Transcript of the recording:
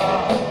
Wow.